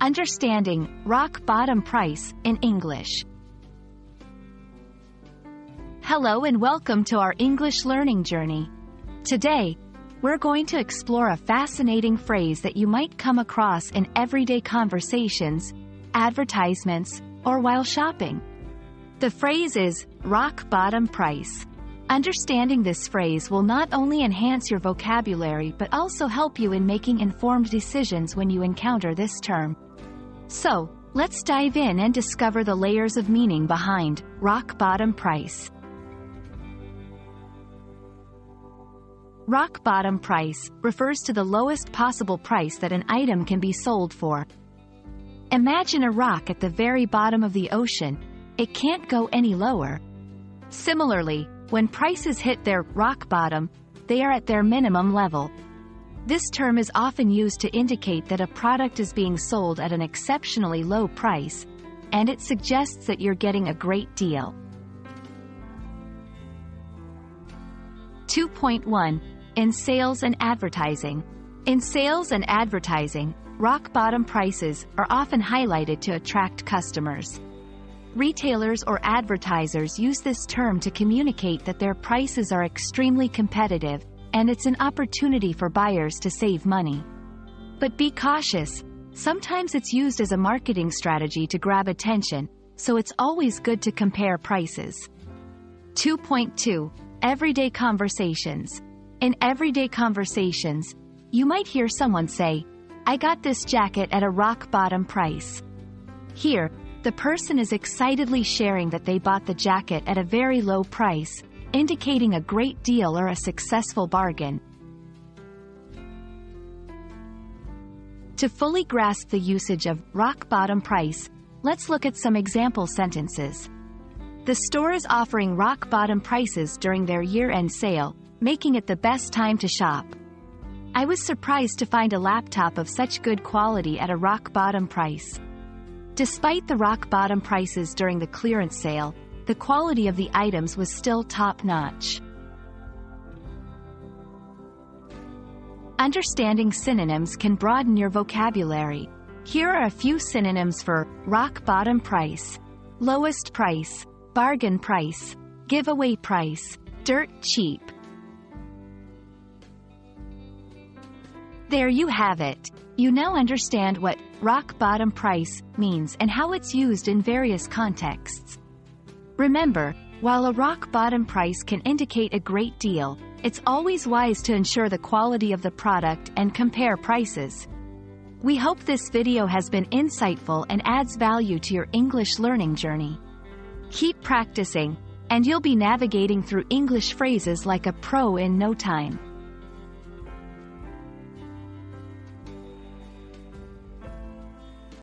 Understanding rock bottom price in English. Hello and welcome to our English learning journey. Today, we're going to explore a fascinating phrase that you might come across in everyday conversations, advertisements, or while shopping. The phrase is rock bottom price. Understanding this phrase will not only enhance your vocabulary but also help you in making informed decisions when you encounter this term. So, let's dive in and discover the layers of meaning behind rock bottom price. Rock bottom price refers to the lowest possible price that an item can be sold for. Imagine a rock at the very bottom of the ocean. It can't go any lower. Similarly, when prices hit their rock bottom, they are at their minimum level. This term is often used to indicate that a product is being sold at an exceptionally low price, and it suggests that you're getting a great deal. 2.1 In sales and advertising. In sales and advertising, rock bottom prices are often highlighted to attract customers. Retailers or advertisers use this term to communicate that their prices are extremely competitive, and it's an opportunity for buyers to save money. But be cautious, sometimes it's used as a marketing strategy to grab attention, so it's always good to compare prices. 2.2 Everyday Conversations. In everyday conversations, you might hear someone say, I got this jacket at a rock bottom price. Here, the person is excitedly sharing that they bought the jacket at a very low price, indicating a great deal or a successful bargain. To fully grasp the usage of rock bottom price, let's look at some example sentences. The store is offering rock bottom prices during their year-end sale, making it the best time to shop. I was surprised to find a laptop of such good quality at a rock bottom price. Despite the rock-bottom prices during the clearance sale, the quality of the items was still top-notch. Understanding synonyms can broaden your vocabulary. Here are a few synonyms for rock-bottom price, lowest price, bargain price, giveaway price, dirt cheap. There you have it. You now understand what rock bottom price means and how it's used in various contexts. Remember, while a rock bottom price can indicate a great deal, it's always wise to ensure the quality of the product and compare prices. We hope this video has been insightful and adds value to your English learning journey. Keep practicing, and you'll be navigating through English phrases like a pro in no time.